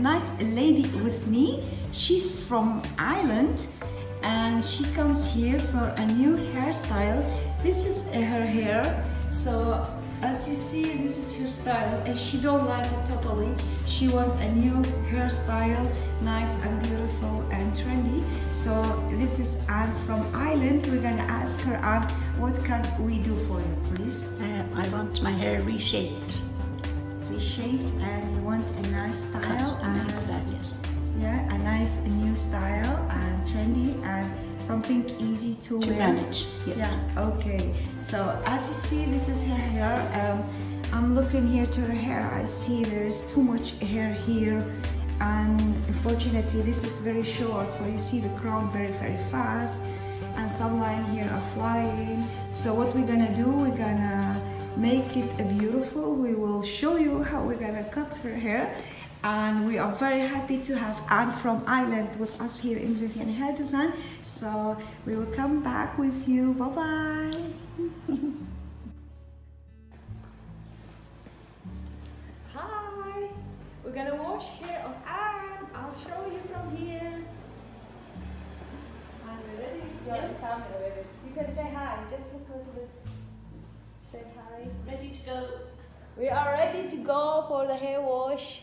lady with me. She's from Ireland and she comes here for a new hairstyle. This is her hair. So as you see, this is her style and she don't like it totally. She wants a new hairstyle, nice and beautiful and trendy. So this is Anne from Ireland. We're gonna ask her, Anne, what can we do for you, please? Uh, I want my hair reshaped. Reshaped and you want a nice style. And- nice style, yes. Yeah, a nice new style and trendy and something easy to, To wear. manage, yes. Yeah, okay. So as you see, this is her hair. Um, I'm looking here to her hair. I see there is too much hair here and unfortunately this is very short. So you see the crown very, very fast and some line here are flying. So what we're gonna do, we're gonna make it beautiful. We will show you how we're gonna cut her hair and we are very happy to have Anne from Ireland with us here in Vivyan Hair Design. So we will come back with you. Bye bye. Hi. We're gonna wash hair of Anne. I'll show you from here. Are you ready? You have the camera ready. You can say hi. Just look a little bit. Say hi. Ready to go? We are ready to go for the hair wash.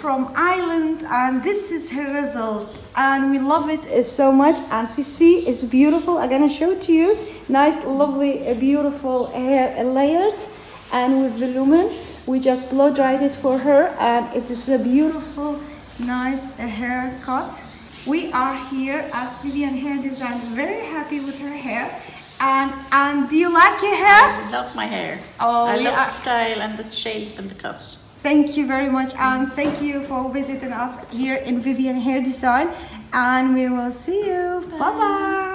from Ireland and this is her result and we love it so much and Cici is beautiful. I'm gonna show it to you. Nice, lovely, uh, beautiful hair uh, layered and with the lumen. We just blow dried it for her and it is a beautiful, nice uh, haircut. We are here as Vivyan Hair Design, very happy with her hair. And, and do you like your hair? I love my hair. Oh, I love are- the style and the shape and the cut. Thank you very much, and thank you for visiting us here in Vivyan Hair Design. And we will see you. Bye bye.